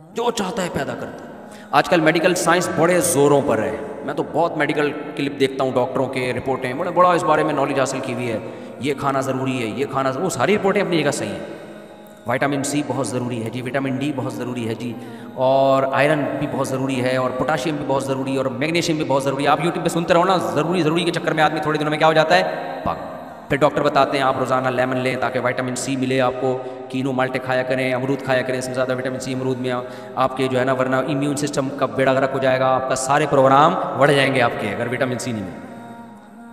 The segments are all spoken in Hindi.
जो चाहता है पैदा करता है। आजकल मेडिकल साइंस बड़े ज़ोरों पर है। मैं तो बहुत मेडिकल क्लिप देखता हूँ डॉक्टरों के रिपोर्टें बड़े बड़ा इस बारे में नॉलेज हासिल की हुई है। ये खाना ज़रूरी है, ये खाना वो सारी रिपोर्टें अपनी जगह सही हैं। विटामिन सी बहुत ज़रूरी है जी विटामिन डी बहुत ज़रूरी है जी, और आयरन भी बहुत ज़रूरी है, और पोटाशियम भी बहुत ज़रूरी है, और मैग्नीशियम भी बहुत ज़रूरी है। आप यूट्यूब पे सुनते रहो ना, ज़रूरी ज़रूरी के चक्कर में आदमी थोड़े दिनों में क्या हो जाता है? पागल फिर डॉक्टर बताते हैं, आप रोज़ाना लेमन लें ताकि वाइटामिन सी मिले आपको। कीनो माल्टे खाया करें, अमरूद खाया करें, इसमें ज़्यादा विटामिन सी, अमरूद में आपके जो है ना, वरना इम्यून सिस्टम का बेड़ा गर्क हो जाएगा, आपका सारे प्रोग्राम बढ़ जाएँगे आपके, अगर विटामिन सी नहीं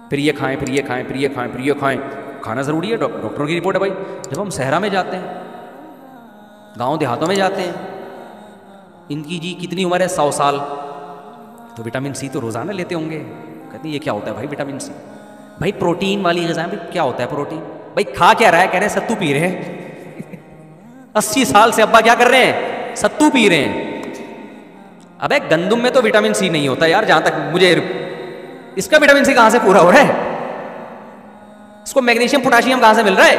फिर ये खाएँ, फिर ये खाएँ, फिर ये खाएँ, फिर ये खाएँ। खाना ज़रूरी है डॉक्टरों की रिपोर्ट है भाई। जब हम सहरा में जाते हैं, गाँव देहातों में जाते हैं, इनकी जी कितनी उम्र है? सौ साल। तो विटामिन सी तो रोज़ाना लेते होंगे। कहते हैं, ये क्या होता है भाई विटामिन सी भाई प्रोटीन वाली गजाएँ भाई क्या होता है प्रोटीन भाई, खा क्या रहा है? कह रहे हैं, सत्तू पी रहे हैं। अस्सी साल से अब्बा क्या कर रहे हैं? सत्तू पी रहे हैं। अबे गंदुम में तो विटामिन सी नहीं होता यार, जहाँ तक मुझे इसका विटामिन सी कहाँ से पूरा हो रहा है? इसको मैग्नीशियम, पोटाशियम कहाँ से मिल रहा है?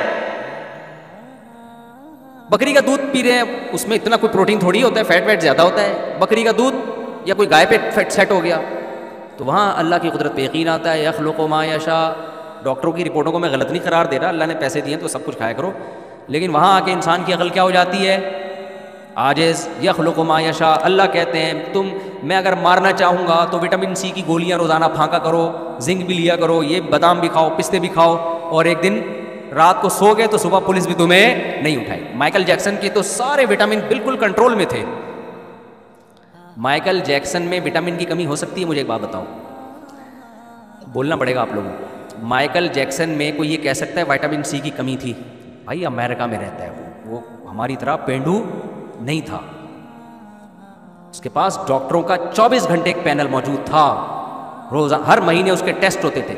बकरी का दूध पी रहे हैं, उसमें इतना कोई प्रोटीन थोड़ी होता है, फैट वैट ज़्यादा होता है। बकरी का दूध या कोई गाय पे फैट सेट हो गया तो वहाँ अल्लाह की कुदरत पे यकीन आता है यखलो मा यशा। डॉक्टरों की रिपोर्टों को मैं गलत नहीं करार दे रहा, अल्लाह ने पैसे दिए तो सब कुछ खाया करो। लेकिन वहाँ आके इंसान की अकल क्या हो जाती है? आजेज यखलो मा यशा, अल्लाह कहते हैं, तुम, मैं अगर मारना चाहूँगा तो विटामिन सी की गोलियाँ रोज़ाना फाँका करो, जिंक भी लिया करो, ये बादाम भी खाओ, पिस्ते भी खाओ, और एक दिन रात को सो गए तो सुबह पुलिस भी तुम्हें नहीं उठाई। माइकल जैक्सन के तो सारे विटामिन बिल्कुल कंट्रोल में थे। माइकल जैक्सन में विटामिन की कमी हो सकती है, मुझे एक बात बताओ। बोलना पड़ेगा आप लोगों माइकल जैक्सन में कोई ये कह सकता है, विटामिन सी की कमी थी। भाई अमेरिका में रहता है वो। वो हमारी तरह पेंडू नहीं था। उसके पास डॉक्टरों का 24 घंटे एक पैनल मौजूद था। रोज, हर महीने उसके टेस्ट होते थे।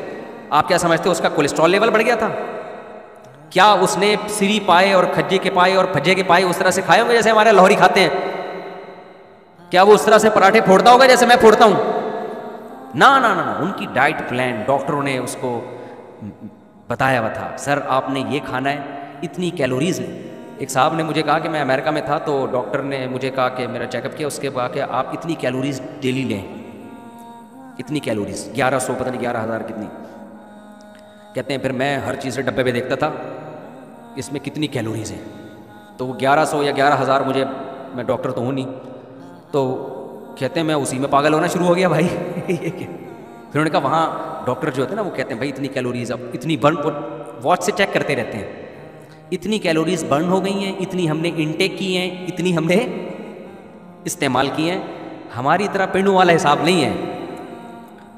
आप क्या समझते हो उसका कोलेस्ट्रॉल लेवल बढ़ गया था? क्या उसने सिरी पाए और खज्जे के पाए और भज्जे के पाए उस तरह से खाए होंगे जैसे हमारे लाहौरी खाते हैं? क्या वो उस तरह से पराठे फोड़ता होगा जैसे मैं फोड़ता हूँ? ना ना ना ना, उनकी डाइट प्लान डॉक्टरों ने उसको बताया हुआ था। सर, आपने ये खाना है इतनी कैलोरीज एक साहब ने मुझे कहा कि मैं अमेरिका में था तो डॉक्टर ने मुझे कहा कि मेरा चेकअप किया, उसके बाद कि आप इतनी कैलोरीज डेली लें। इतनी कैलोरीज ग्यारह सौ, पता नहीं ग्यारह हज़ार कितनी। कहते हैं, फिर मैं हर चीज़ से डब्बे पे देखता था, इसमें कितनी कैलोरीज हैं? तो वो ग्यारह सौ या ग्यारह हज़ार मुझे, मैं डॉक्टर तो हूँ नहीं। तो कहते हैं, मैं उसी में पागल होना शुरू हो गया भाई। फिर उन्होंने कहा, वहाँ डॉक्टर जो होते हैं ना, वो कहते हैं, भाई इतनी कैलोरीज अब इतनी बर्न वॉच से चेक करते रहते हैं। इतनी कैलोरीज बर्न हो गई हैं, इतनी हमने इनटेक की हैं, इतनी हमने इस्तेमाल की हैं। हमारी तरह पिंडू वाला हिसाब नहीं है।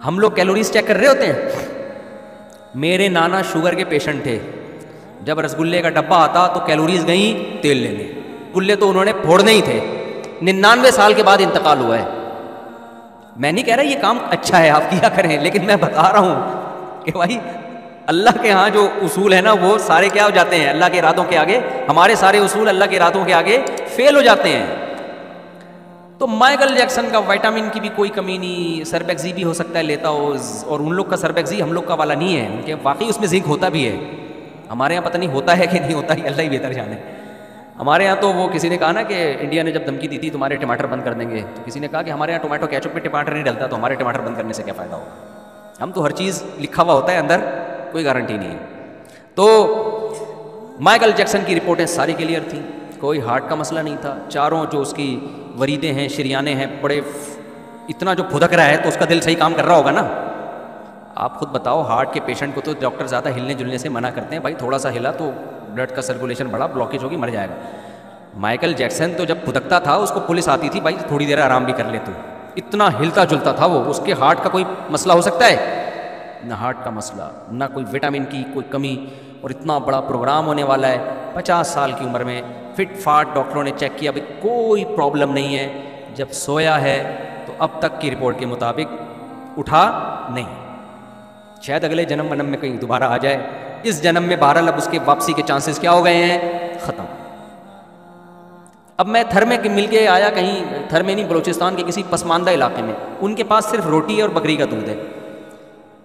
हम लोग कैलोरीज चेक कर रहे होते हैं। मेरे नाना शुगर के पेशेंट थे। जब रसगुल्ले का डब्बा आता तो कैलोरीज गई तेल लेने। गुल्ले तो उन्होंने फोड़ने ही थे। निन्यानवे साल के बाद इंतकाल हुआ है। मैं नहीं कह रहा ये काम अच्छा है, आप किया करें, लेकिन मैं बता रहा हूँ कि भाई अल्लाह के यहाँ जो उसूल है ना, वो सारे क्या हो जाते हैं? अल्लाह के इरादों के आगे, हमारे सारे उसूल अल्लाह के इरादों के आगे फेल हो जाते हैं। तो माइकल जैक्सन का विटामिन की भी कोई कमी नहीं सरबेक्जी भी हो सकता है, लेता हो, और उन लोग का सरबेक्जी हम लोग का वाला नहीं है, उनके वाकई उसमें जिंक होता भी है। हमारे यहाँ पता नहीं होता है कि नहीं होता है, अल्लाह ही बेहतर जाने। हमारे यहाँ तो वो किसी ने कहा ना कि इंडिया ने जब धमकी दी थी, तुम्हारे टमाटर बंद कर देंगे। तो किसी ने कहा कि हमारे यहाँ टोमेटो कैचअप में टमाटर नहीं डलता तो हमारे टमाटर बंद करने से क्या फ़ायदा होगा? हम तो हर चीज़ लिखा हुआ होता है अंदर। कोई गारंटी नहीं तो माइकल जैक्सन की रिपोर्टें सारी क्लियर थी। कोई हार्ट का मसला नहीं था। चारों जो उसकी वरीदे हैं, शरियाने हैं, बड़े इतना जो फुदक रहा है तो उसका दिल सही काम कर रहा होगा ना? आप खुद बताओ, हार्ट के पेशेंट को तो डॉक्टर ज़्यादा हिलने जुलने से मना करते हैं। भाई थोड़ा सा हिला तो ब्लड का सर्कुलेशन बढ़ा, ब्लॉकेज होगी, मर जाएगा। माइकल जैक्सन तो जब फुदकता था, उसको पुलिस आती थी, भाई, थोड़ी देर आराम भी कर ले तू। इतना हिलता जुलता था वो, उसके हार्ट का कोई मसला हो सकता है? ना हार्ट का मसला, ना कोई विटामिन की कोई कमी और इतना बड़ा प्रोग्राम होने वाला है। पचास साल की उम्र में फिट फाट डॉक्टरों ने चेक किया भाई कोई प्रॉब्लम नहीं है। जब सोया है तो अब तक की रिपोर्ट के मुताबिक उठा नहीं। शायद अगले जन्म वनम में कहीं दोबारा आ जाए। इस जन्म में बहरहाल अब उसके वापसी के चांसेस क्या हो गए हैं? ख़त्म। अब मैं थर में मिल के आया कहीं, थर में नहीं, बलूचिस्तान के किसी पसमानदा इलाके में। उनके पास सिर्फ़ रोटी और बकरी का दूध है।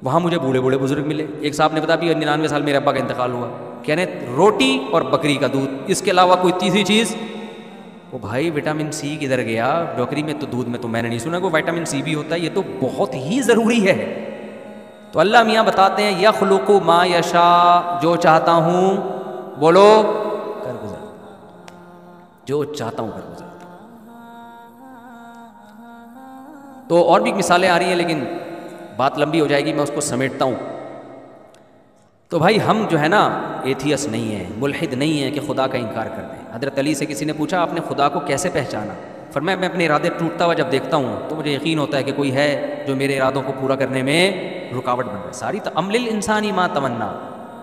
वहाँ मुझे बूढ़े बूढ़े बुज़ुर्ग मिले। एक साहब ने बताया भी निन्यानवे साल मेरे अब्बा का इंतकाल हुआ। कहने, रोटी और बकरी का दूध, इसके अलावा कोई तीसरी चीज़? वो भाई, विटामिन सी किधर गया? बकरी में तो दूध में तो मैंने नहीं सुना को विटामिन सी भी होता है, ये तो बहुत ही ज़रूरी है। तो अल्लाह मियाँ बताते हैं, या खलुको माँ यशा, जो चाहता हूँ, बोलो, कर गुजर। जो चाहता हूँ, कर गुजर। तो और भी मिसालें आ रही हैं, लेकिन बात लंबी हो जाएगी, मैं उसको समेटता हूँ। तो भाई, हम जो है ना एथियस नहीं है, मुलहिद नहीं है कि खुदा का इनकार कर दें। हज़रत अली से किसी ने पूछा, आपने खुदा को कैसे पहचाना? फिर मैं मैं अपने इरादे टूटता हुआ जब देखता हूँ तो मुझे यकीन होता है कि कोई है जो मेरे इरादों को पूरा करने में रुकावट बन रहा है। सारी तो अमलिल इंसानी माँ तमन्ना।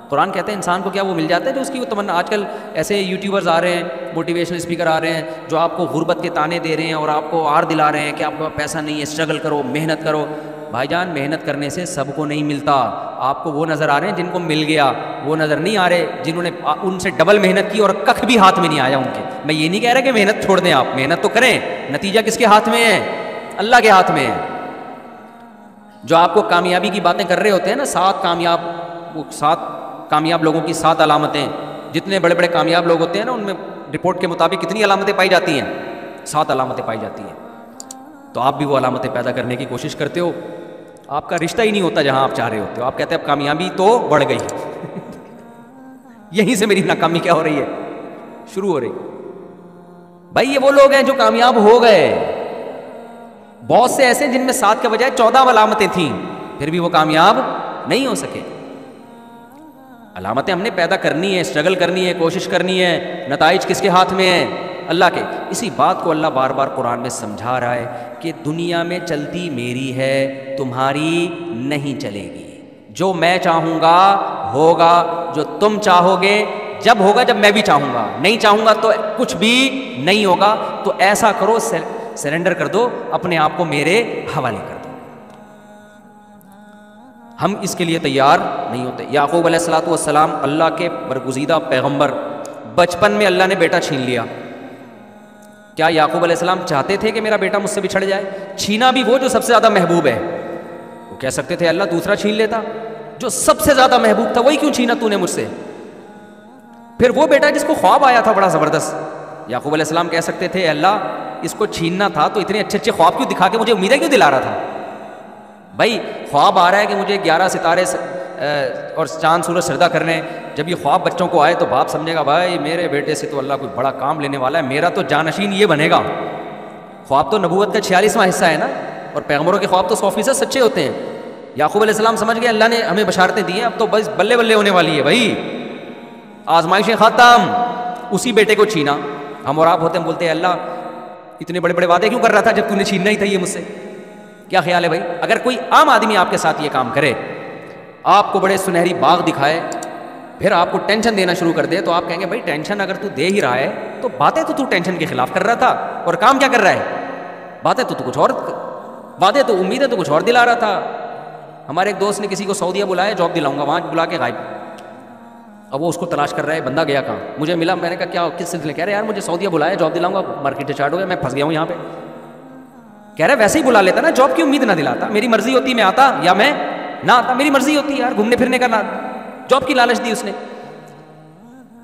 कुरान कहते हैं, इंसान को क्या वो मिल जाता है जो उसकी वो तमन्ना? आजकल ऐसे यूट्यूबर्स आ रहे हैं मोटिवेशनल स्पीकर आ रहे हैं, जो आपको गुर्बत के ताने दे रहे हैं और आपको आर दिला रहे हैं कि आपके पास पैसा नहीं है स्ट्रगल करो, मेहनत करो। भाईजान, मेहनत करने से सबको नहीं मिलता। आपको वो नज़र आ रहे हैं जिनको मिल गया। वो नज़र नहीं आ रहे जिन्होंने उनसे डबल मेहनत की और कख भी हाथ में नहीं आया उनके। मैं ये नहीं कह रहा कि मेहनत छोड़ दें आप। मेहनत तो करें। नतीजा किसके हाथ में है? अल्लाह के हाथ में है। जो आपको कामयाबी की बातें कर रहे होते हैं ना, सात कामयाब सात कामयाब लोगों की सात अलामतें। जितने बड़े बड़े कामयाब लोग होते हैं ना, उनमें रिपोर्ट के मुताबिक कितनी अलामतें पाई जाती हैं? सात अलामतें पाई जाती हैं। तो आप भी वो अलामतें पैदा करने की कोशिश करते हो। आपका रिश्ता ही नहीं होता जहाँ आप चाह रहे होते हो। आप कहते हैं, अब कामयाबी तो बढ़ गई यहीं से मेरी नाकामी क्या हो रही है? शुरू हो रही भाई, ये वो लोग हैं जो कामयाब हो गए। बहुत से ऐसे, जिनमें सात के बजाय चौदह अलामतें थी, फिर भी वो कामयाब नहीं हो सके। अलामतें हमने पैदा करनी है, स्ट्रगल करनी है, कोशिश करनी है। नतज किसके हाथ में है? अल्लाह के। इसी बात को अल्लाह बार बार कुरान में समझा रहा है कि दुनिया में चलती मेरी है, तुम्हारी नहीं चलेगी। जो मैं चाहूँगा, होगा। जो तुम चाहोगे, जब होगा, जब मैं भी चाहूँगा। नहीं चाहूँगा तो कुछ भी नहीं होगा। तो ऐसा करो सरेंडर कर दो, अपने आप को मेरे हवाले कर दो। हम इसके लिए तैयार नहीं होते। याकूब सलाम अल्लाह के बरगुजीदा पैगंबर। बचपन में अल्लाह ने बेटा छीन लिया। क्या याकूब अलैहिस्सलाम चाहते थे कि मेरा बेटा मुझसे बिछड़ जाए? छीना भी वो जो सबसे ज़्यादा महबूब है। वो कह सकते थे, अल्लाह दूसरा छीन लेता। जो सबसे ज़्यादा महबूब था, वही क्यों छीना तूने मुझसे? फिर वो बेटा जिसको ख्वाब आया था, बड़ा ज़बरदस्त। याकूब अलैहिस्सलाम कह सकते थे, अल्लाह, इसको छीनना था तो इतने अच्छे अच्छे ख्वाब क्यों दिखा के मुझे उम्मीदें क्यों दिला रहा था? भाई, ख्वाब आ रहा है कि मुझे ग्यारह सितारे और चाँद, सूरज श्रद्धा करने जब ये ख्वाब बच्चों को आए तो बाप समझेगा, भाई, मेरे बेटे से तो अल्लाह कोई बड़ा काम लेने वाला है। मेरा तो जानशीन ये बनेगा। ख्वाब तो नबूत का छियालीसवां हिस्सा है ना? और पैगमरों के ख्वाब तो सौ फ़ीसद सच्चे होते हैं। याकूब अलैहिस्सलाम समझ गए, अल्लाह ने हमें बशारतें दी हैं, अब तो बस बल्ले बल्ले होने वाली है भाई। आजमाइशें ख़त्म। उसी बेटे को छीना। हम और आप होते हैं, बोलते हैं, अल्लाह, इतने बड़े बड़े वादे क्यों कर रहा था जब तूने छीनना ही था ये मुझसे? क्या ख्याल है भाई? अगर कोई आम आदमी आपके साथ ये काम करे आपको बड़े सुनहरी बाग दिखाए, फिर आपको टेंशन देना शुरू कर दे तो आप कहेंगे, भाई टेंशन अगर तू दे ही रहा है तो बातें तो तू टेंशन के खिलाफ कर रहा था, और काम क्या कर रहा है? बातें तो तू कुछ और वादे तो उम्मीदें तो कुछ और दिला रहा था। हमारे एक दोस्त ने किसी को सऊदिया बुलाया, जॉब दिलाऊँगा, वहाँ बुला के गायब। अब वो उसको तलाश कर रहा है, बंदा गया कहाँ? मुझे मिला, मैंने कहा, क्या, किस सिलसिले? कह रहे, यार, मुझे सऊदिया बुलाया, जॉब दिलाऊँगा मार्केट स्टार्ट हो गया, मैं फंस गया हूँ यहाँ पे। कह रहा है, वैसे ही बुला लेता ना, जॉब की उम्मीद ना दिलाता, मेरी मर्ज़ी होती, मैं आता, या मैं ना आता मेरी मर्ज़ी होती है यार, घूमने फिरने का ना जॉब की लालच दी उसने।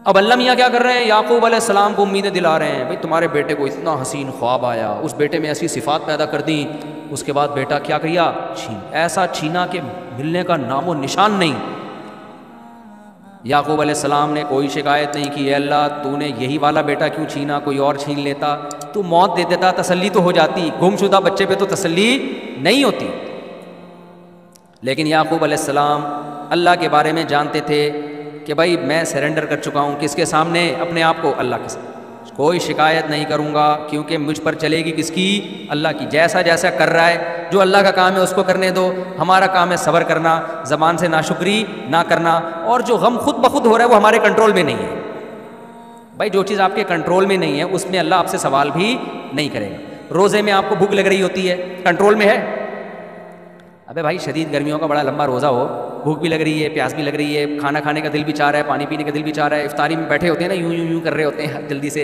अब अल्लाह मियाँ क्या कर रहे हैं? याकूब सलाम को उम्मीदें दिला रहे हैं, भाई, तुम्हारे बेटे को इतना हसीन ख्वाब आया, उस बेटे में ऐसी सिफात पैदा कर दी, उसके बाद बेटा क्या किया? छीन, ऐसा छीना के मिलने का नामो निशान नहीं। याकूब सलाम ने कोई शिकायत नहीं की अल्लाह, तूने यही वाला बेटा क्यों छीना? कोई और छीन लेता? तू मौत दे देता, तसल्ली तो हो जाती, गुमशुदा बच्चे पे तो तसल्ली नहीं होती। लेकिन याकूब अलैहिस्सलाम अल्लाह के बारे में जानते थे कि भाई मैं सरेंडर कर चुका हूँ किसके सामने? अपने आप को अल्लाह के सामने। कोई शिकायत नहीं करूँगा, क्योंकि मुझ पर चलेगी किसकी? अल्लाह की। जैसा जैसा कर रहा है, जो अल्लाह का काम है उसको करने दो। हमारा काम है सबर करना, ज़बान से नाशुक्री ना करना। और जो गम खुद ब खुद हो रहा है, वो हमारे कंट्रोल में नहीं है। भाई, जो चीज़ आपके कंट्रोल में नहीं है, उसमें अल्लाह आपसे सवाल भी नहीं करेगा। रोज़े में आपको भूख लग रही होती है, कंट्रोल में है? अबे भाई, शदीद गर्मियों का बड़ा लंबा रोज़ा हो। भूख भी लग रही है, प्यास भी लग रही है, खाना खाने का दिल भी चाह रहा है, पानी पीने का दिल भी चाह रहा है, इफ्तारी में बैठे होते हैं ना, यूँ यूँ यूँ कर रहे होते हैं जल्दी से।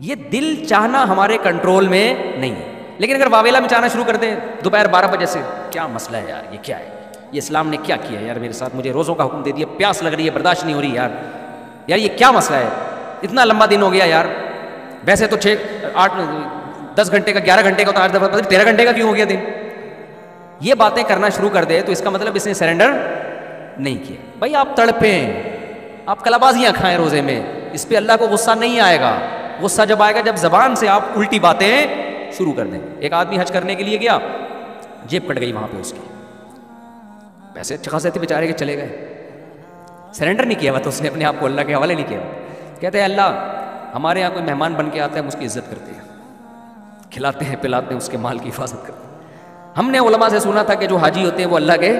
ये दिल चाहना हमारे कंट्रोल में नहीं है। लेकिन अगर वावेला में चाहना शुरू कर दें, दोपहर बारह बजे से, क्या मसला है यार, ये क्या है? ये इस्लाम ने क्या किया यार मेरे साथ? मुझे रोज़ों का हुक्म दे दिया, प्यास लग रही है, बर्दाश्त नहीं हो रही यार। यार, ये क्या मसला है? इतना लंबा दिन हो गया यार। वैसे तो छः आठ, दस घंटे का, ग्यारह घंटे का तो आठ दफ़ा तेरह घंटे का क्यों हो गया दिन? ये बातें करना शुरू कर दे तो इसका मतलब इसने सरेंडर नहीं किया। भाई, आप तड़पे, आप कलाबाजियाँ खाएँ रोज़े में, इस पर अल्लाह को गुस्सा नहीं आएगा। गुस्सा जब आएगा, जब जबान से आप उल्टी बातें शुरू कर दें। एक आदमी हज करने के लिए गया, जेब कट गई वहाँ पे उसकी। पैसे अच्छे खासे थे बेचारे के, चले गए। सरेंडर नहीं किया हुआ तो उसने अपने आप को अल्लाह के हवाले नहीं किया। कहते हैं, अल्लाह, हमारे यहाँ कोई मेहमान बन के आते हैं, हम उसकी इज़्ज़त करते हैं। खिलाते हैं, पिलाते हैं, उसके माल की हिफाजत करते हैं। हमने उलमा से सुना था कि जो हाजी होते हैं वो अल्लाह के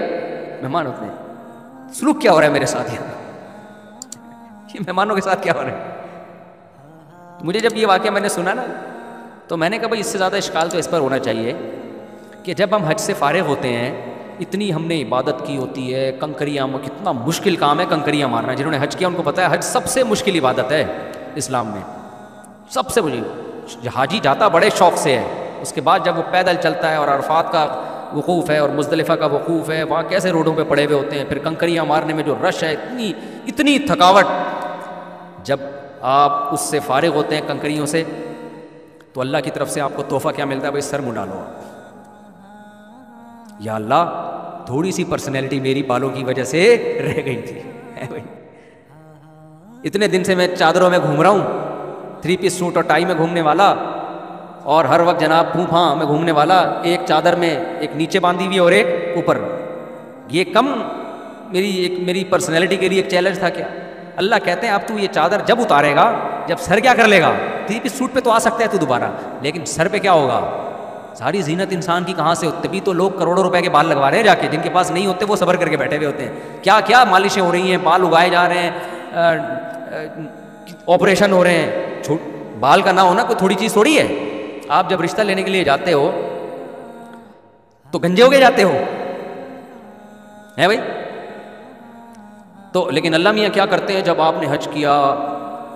मेहमान होते हैं। सलूक क्या हो रहा है मेरे साथ यहाँ? ये मेहमानों के साथ क्या हो रहा है? मुझे जब ये वाक्य मैंने सुना ना तो मैंने कहा, भाई, इससे ज़्यादा इश्काल तो इस पर होना चाहिए कि जब हम हज से फारग होते हैं, इतनी हमने इबादत की होती है, कंकरियाँ कितना मुश्किल काम है कंकरियाँ मारना। जिन्होंने हज किया, उनको पता है हज सबसे मुश्किल इबादत है इस्लाम में। सबसे मुश्किल। हाजी जाता बड़े शौक से है। उसके बाद जब वो पैदल चलता है और अरफात का वकूफ़ है और मुजदलिफ़ा का वकूफ़ है, वहाँ कैसे रोडों पे पड़े हुए होते हैं? फिर कंकरियाँ मारने में जो रश है, इतनी इतनी थकावट। जब आप उससे फारिग होते हैं कंकरियों से तो अल्लाह की तरफ़ से आपको तोहफ़ा क्या मिलता है? भाई, सर मुंडा लो या अल्लाह, थोड़ी सी पर्सनैलिटी मेरी बालों की वजह से रह गई थी। इतने दिन से मैं चादरों में घूम रहा हूँ, थ्री पीस सूट और टाई में घूमने वाला और हर वक्त जनाब फूफा में घूमने वाला एक चादर में एक नीचे बांधी हुई और एक ऊपर। ये कम मेरी एक मेरी पर्सनैलिटी के लिए एक चैलेंज था क्या अल्लाह कहते हैं, अब तू ये चादर जब उतारेगा, जब सर क्या कर लेगा? थ्री पीस सूट पे तो आ सकता है तू दोबारा, लेकिन सर पे क्या होगा? सारी जीनत इंसान की कहाँ से होती? तभी तो लोग करोड़ों रुपए के बाल लगवा रहे हैं जाके, जिनके पास नहीं होते वो सबर करके बैठे हुए होते हैं। क्या क्या मालिशें हो रही हैं? बाल उगाए जा रहे हैं ऑपरेशन हो रहे हैं। बाल का ना होना कोई थोड़ी चीज़ थोड़ी है? आप जब रिश्ता लेने के लिए जाते हो तो गंजे हो गए जाते हो। है भाई? तो लेकिन अल्लाह मियाँ क्या करते हैं, जब आपने हज किया,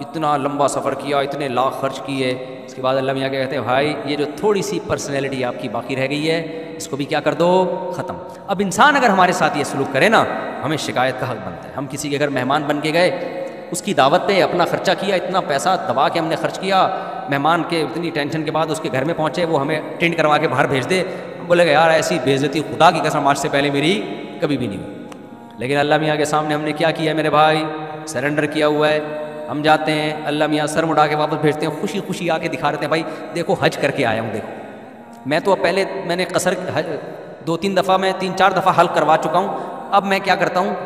इतना लंबा सफ़र किया, इतने लाख खर्च किए उसके बाद अल्लाह मियाँ क्या कहते हैं, भाई, ये जो थोड़ी सी पर्सनैलिटी आपकी बाकी रह गई है, इसको भी क्या कर दो, ख़त्म। अब इंसान अगर हमारे साथ ये सलूक करे ना, हमें शिकायत का हक बनता है। हम किसी के घर मेहमान बन के गए, उसकी दावत पे अपना खर्चा किया, इतना पैसा दबा के हमने खर्च किया मेहमान के इतनी टेंशन के बाद उसके घर में पहुँचे, वो हमें टेंट करवा के बाहर भेज दे। बोले, यार, ऐसी बेज़ती खुदा की कसम, आज से पहले मेरी कभी भी नहीं हुई। लेकिन अल्लाह मियाँ के सामने हमने क्या किया, मेरे भाई? सरेंडर किया हुआ है। हम जाते हैं, अल्लाह मियाँ सर मुड़ा के वापस भेजते हैं खुशी खुशी आके दिखा रहे हैं, भाई, देखो, हज करके आया हूँ, देखो। मैं तो अब पहले, मैंने कसर दो तीन दफ़ा, मैं तीन चार दफ़ा हल करवा चुका हूँ। अब मैं क्या करता हूँ?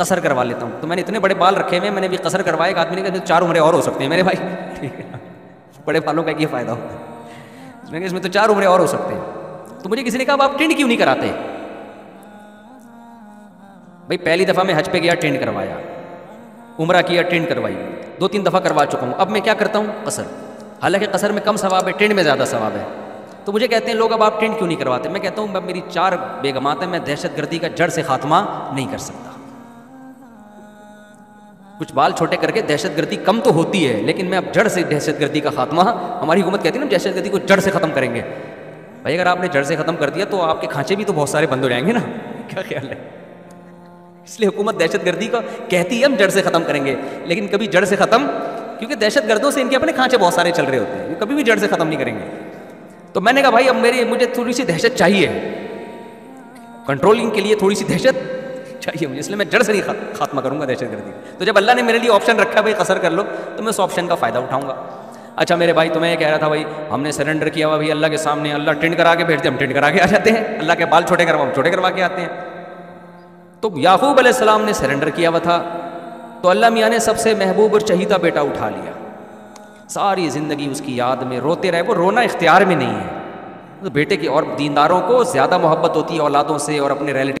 कसर करवा लेता हूँ। तो मैंने इतने बड़े बाल रखे हुए मैंने भी कसर करवाए एक आदमी ने कहा चार उम्रें और हो सकते हैं। मेरे भाई, ठीक है। बड़े बालों का ये फ़ायदा होता है मैंने इसमें तो चार उम्रें और हो सकते हैं। तो मुझे किसी ने कहा आप टेंट क्यों नहीं कराते? भाई, पहली दफ़ा मैं हज पे गया टेंट करवाया। उम्र किया अटेंड करवाई। दो तीन दफ़ा करवा चुका हूँ। अब मैं क्या करता हूँ? कसर। हालाँकि कसर में कम सवाब है टेंट में ज़्यादा सवाब है। तो मुझे कहते हैं, लोग, अब आप टेंट क्यों नहीं करवाते? मैं कहता हूँ, मेरी चार बेगमात मैं दहशत गर्दी का जड़ से खात्मा नहीं कर सकता। कुछ बाल छोटे करके दहशत गर्दी कम तो होती है, लेकिन मैं अब जड़ से दहशत गर्दी का खात्मा, हमारी हुकूमत कहती है ना दहशत गर्दी को जड़ से ख़त्म करेंगे। भाई, अगर आपने जड़ से ख़त्म कर दिया तो आपके खांचे भी तो बहुत सारे बंद हो जाएँगे ना। क्या ख्याल है? इसलिए हुकूमत दहशत गर्दी को कहती है, हम जड़ से ख़त्म करेंगे। लेकिन कभी जड़ से ख़त्म, क्योंकि दहशत गर्दों से इनके अपने खांचे बहुत सारे चल रहे होते हैं कभी भी जड़ से ख़त्म नहीं करेंगे। तो मैंने कहा, भाई, अब मेरी, मुझे थोड़ी सी दहशत चाहिए। कंट्रोलिंग के लिए थोड़ी सी दहशत चाहिए मुझे, इसलिए मैं जड़ से नहीं खात्मा करूँगा दहशत गर्दी तो जब अल्लाह ने मेरे लिए ऑप्शन रखा, भाई, कसर कर लो तो मैं उस ऑप्शन का फ़ायदा उठाऊँगा। अच्छा मेरे भाई तुम्हें ये कह रहा था, भाई, हमने सरेंडर किया हुआ, भाई, अल्लाह के सामने, अल्लाह टेंट करा के भेजते हम टेंट करा के आ जाते हैं। अल्लाह के बाल छोटे करवा, हम छोटे करवा के आते हैं। तो याकूब अलैहिस्सलाम ने सरेंडर किया हुआ था। तो अल्लाह मियाँ ने सबसे महबूब और चहीदा बेटा उठा लिया। सारी ज़िंदगी उसकी याद में रोते रहे। वो रोना इख्तियार में नहीं है। तो बेटे की और दीनदारों को ज़्यादा मोहब्बत होती है औलादों से और अपने रिलेटिव